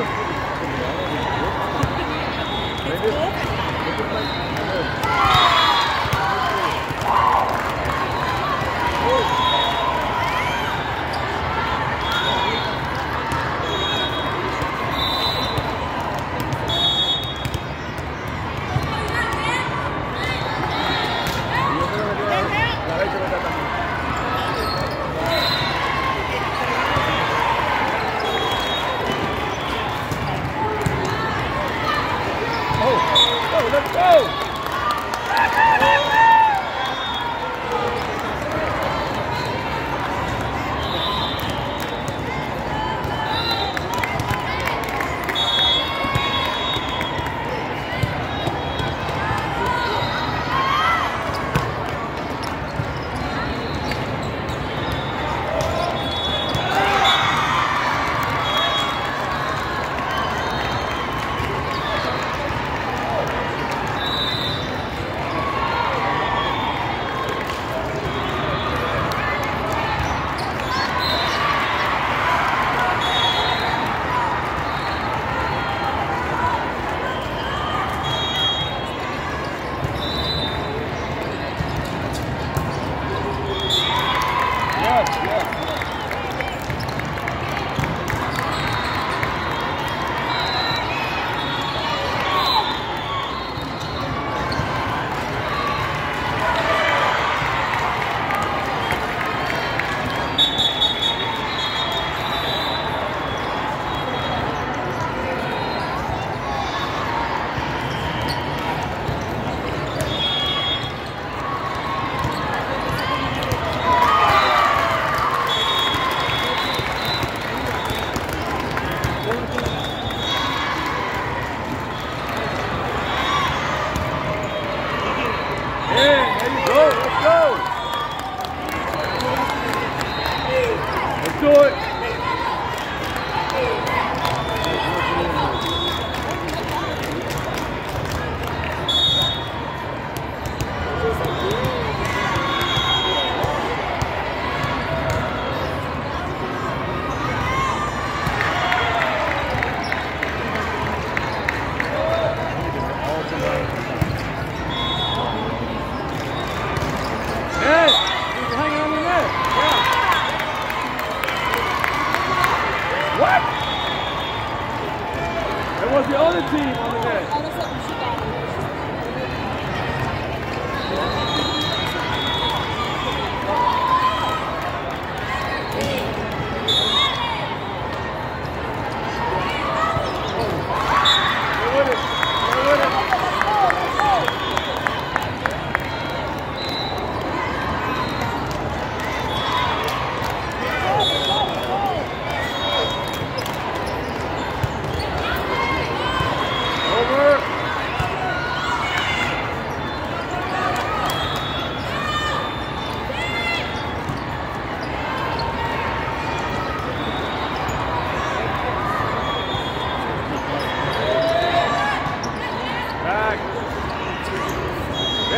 It's good.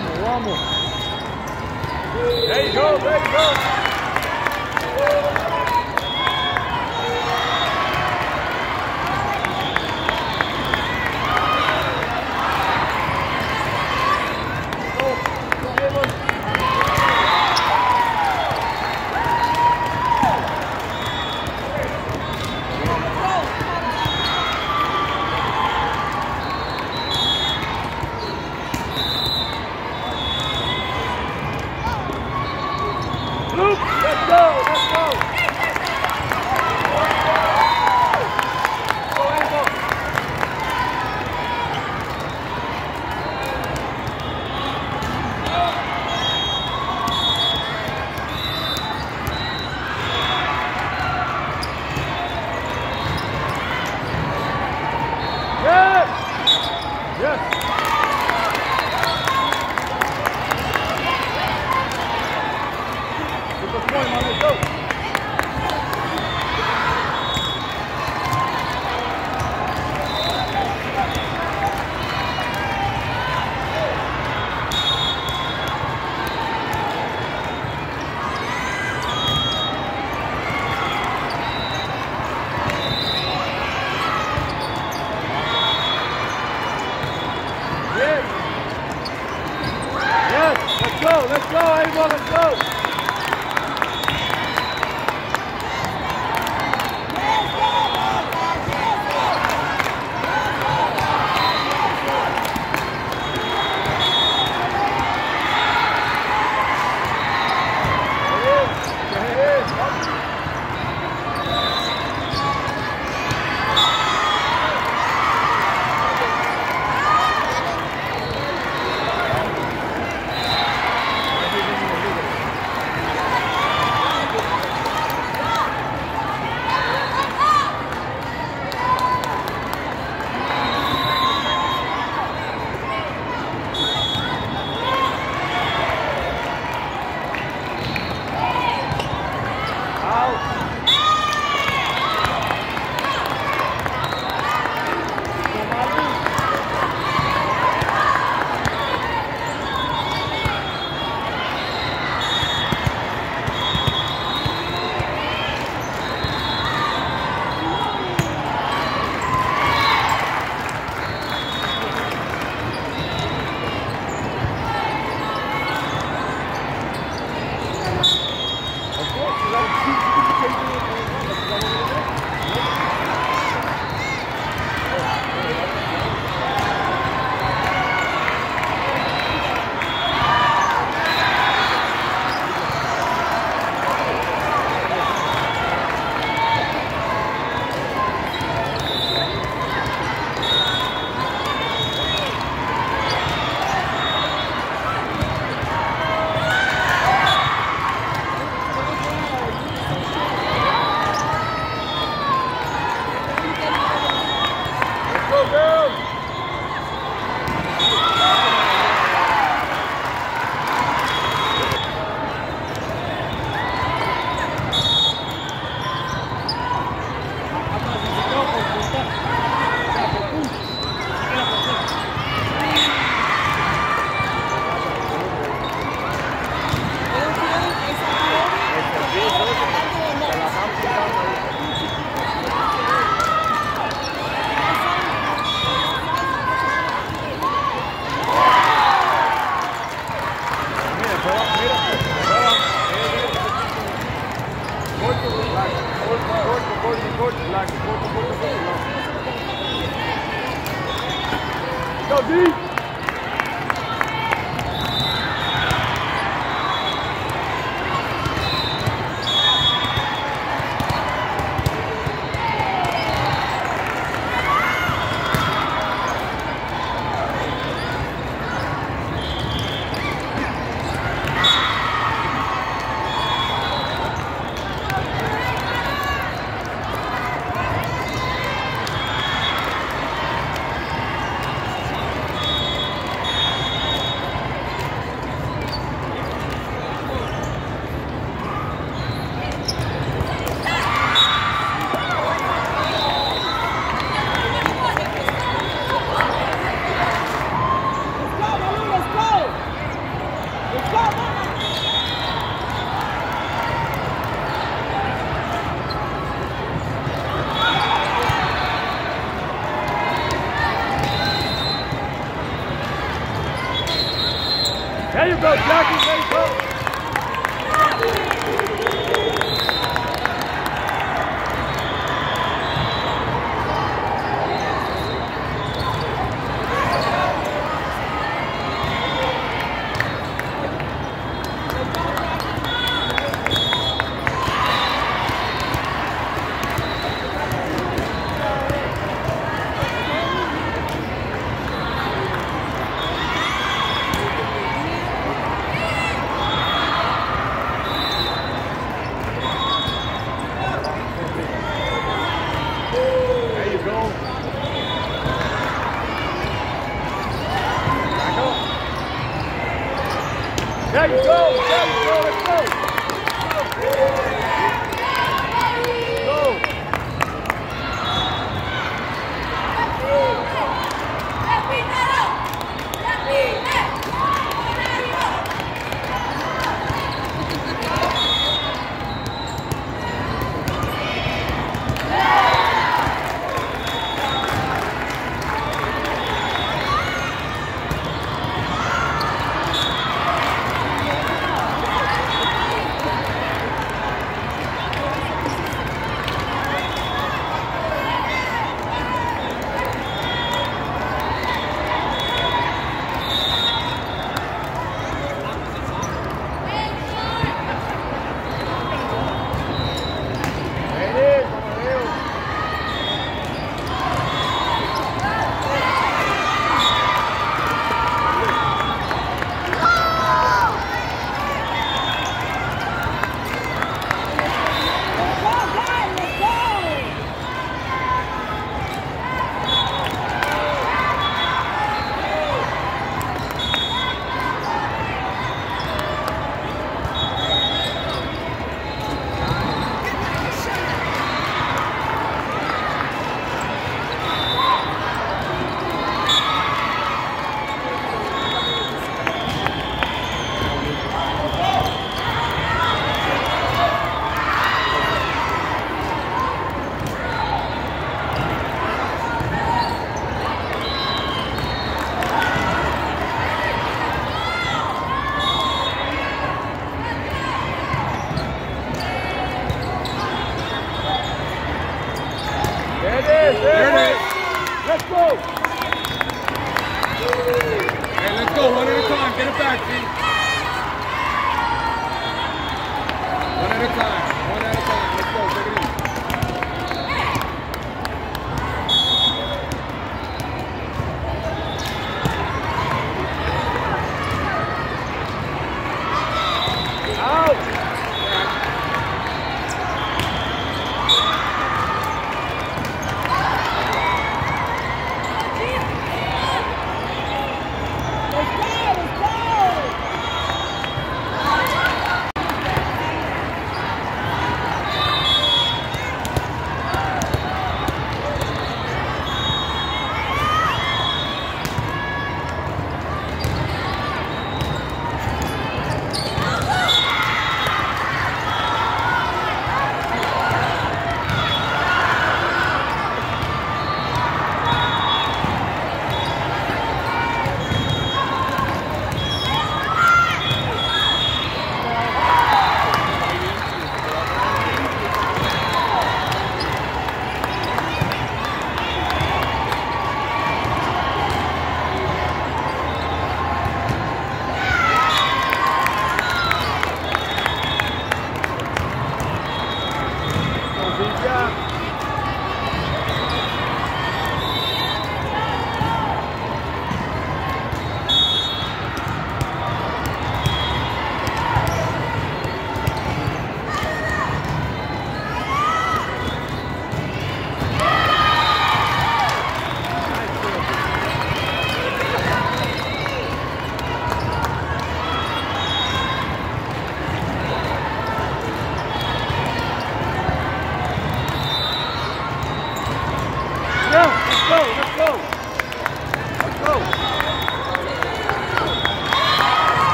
Vamos, vamos. There you go, there you go.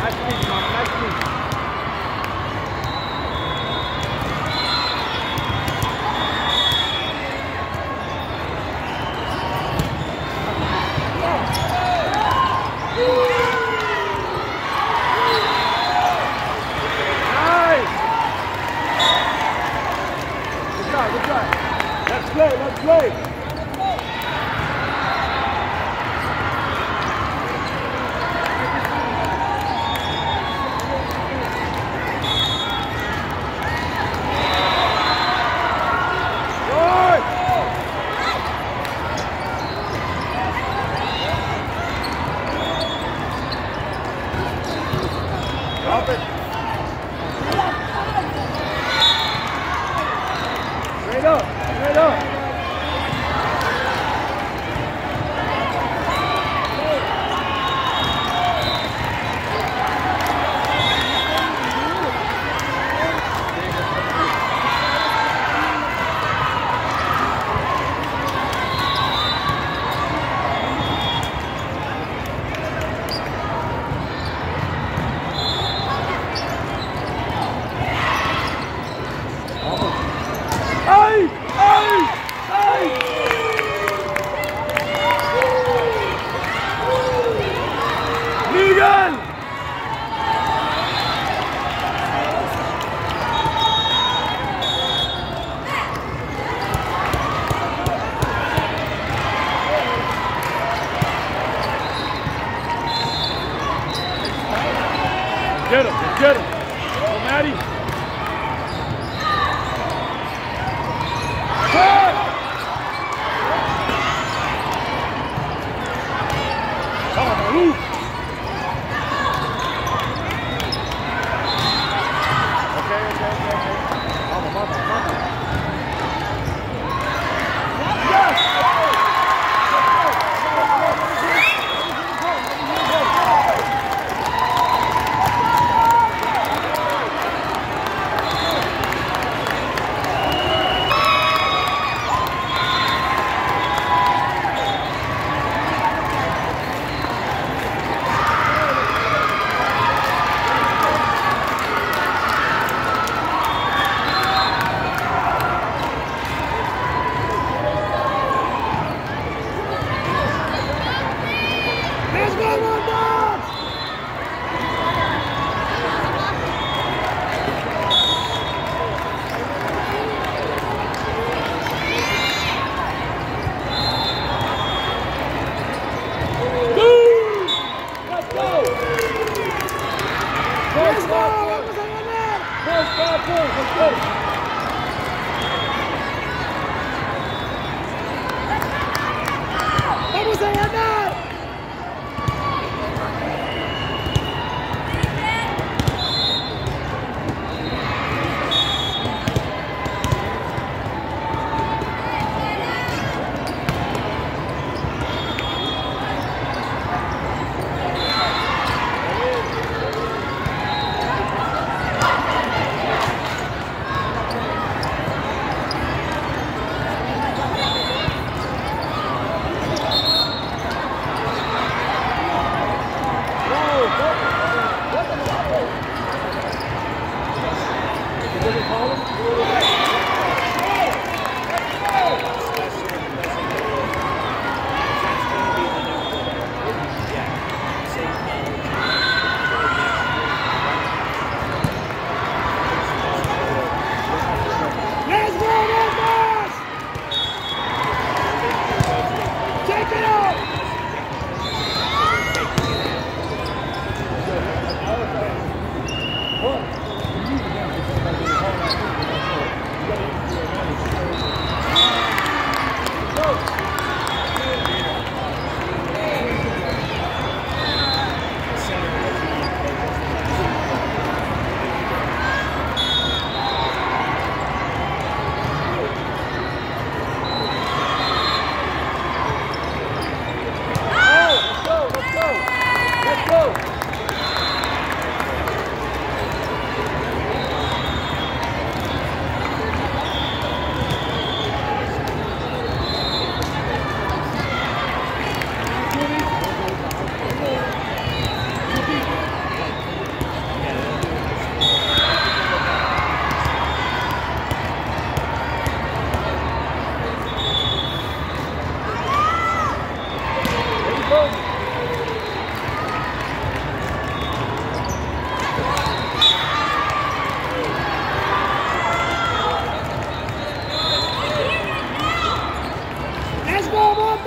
Nice to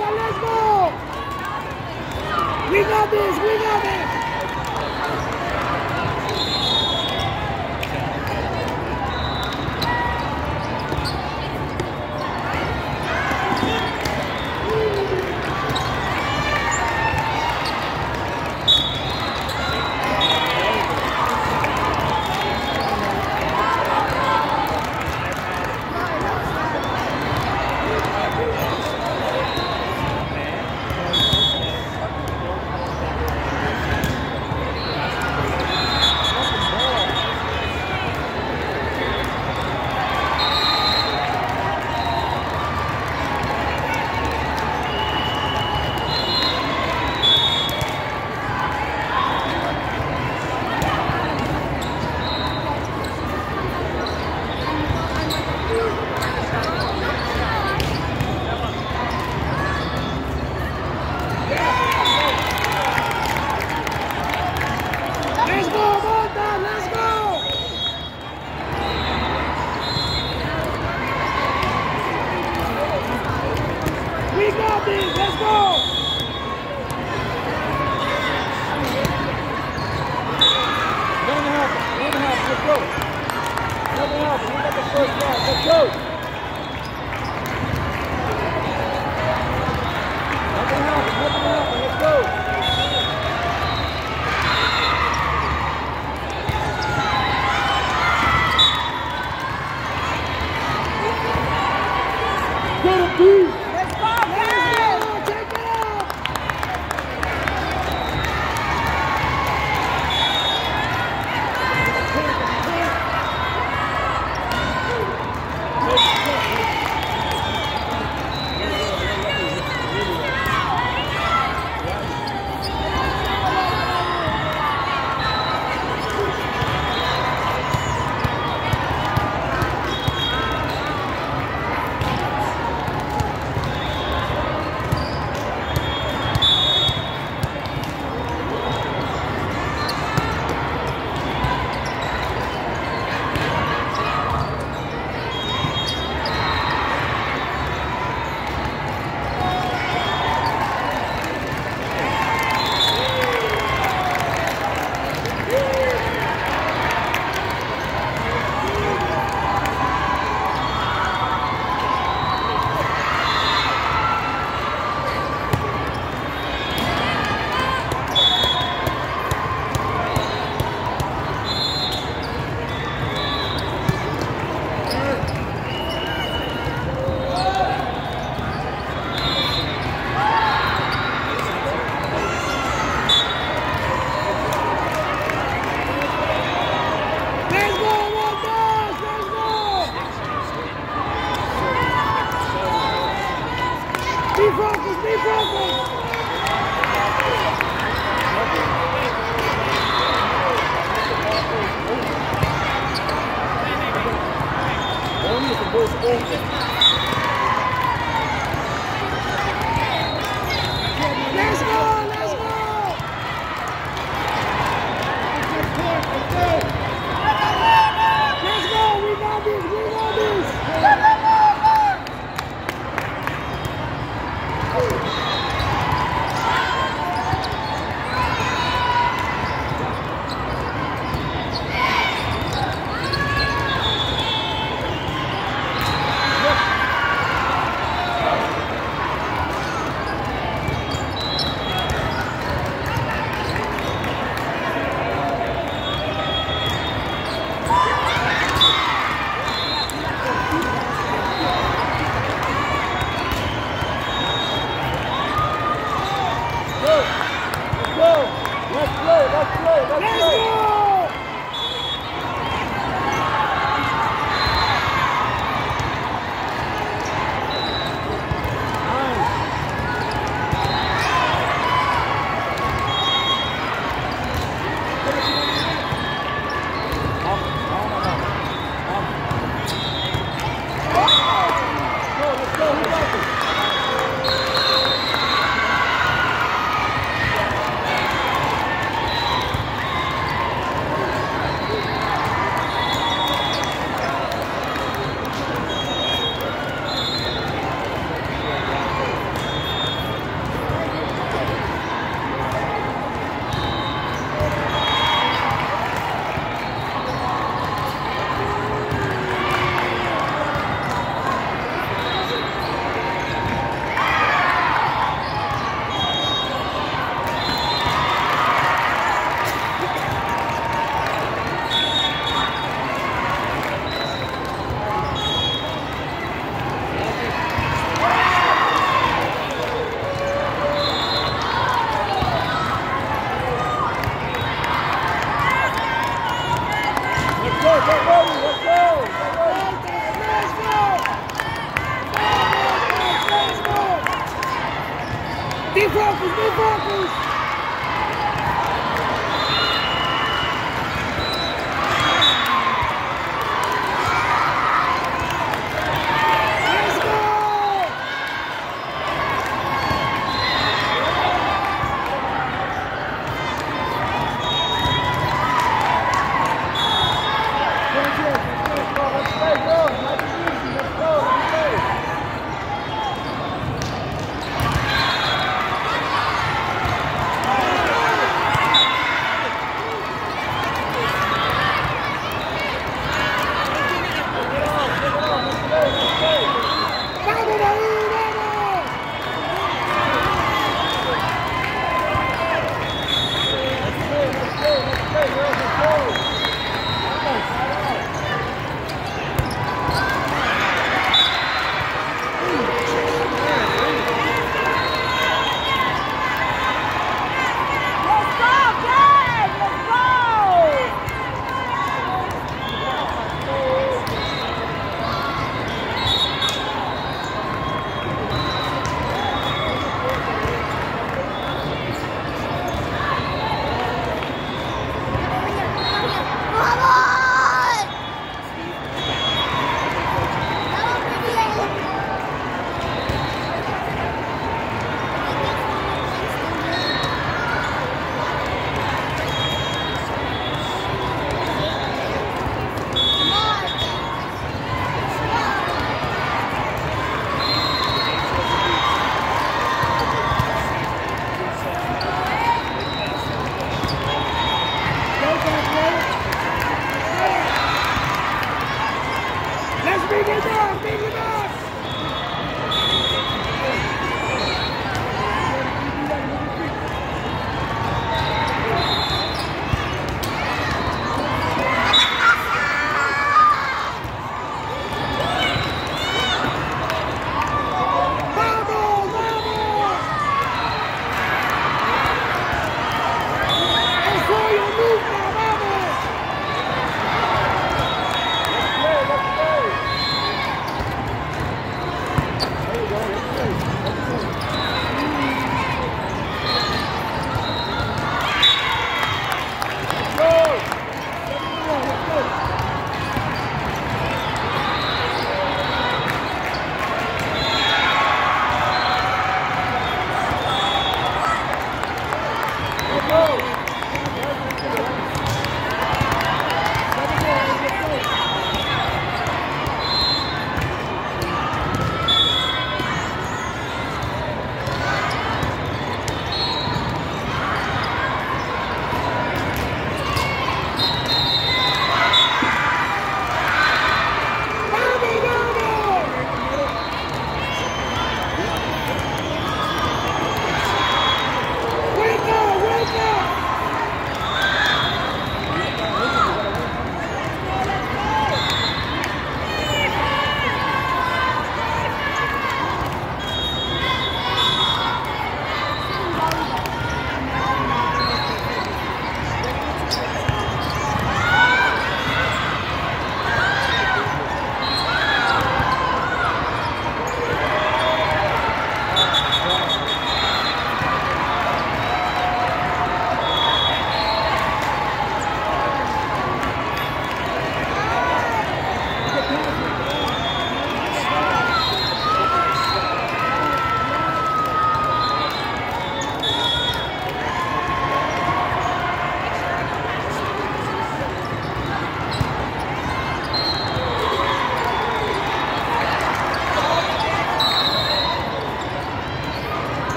let's go! We got this, we got this!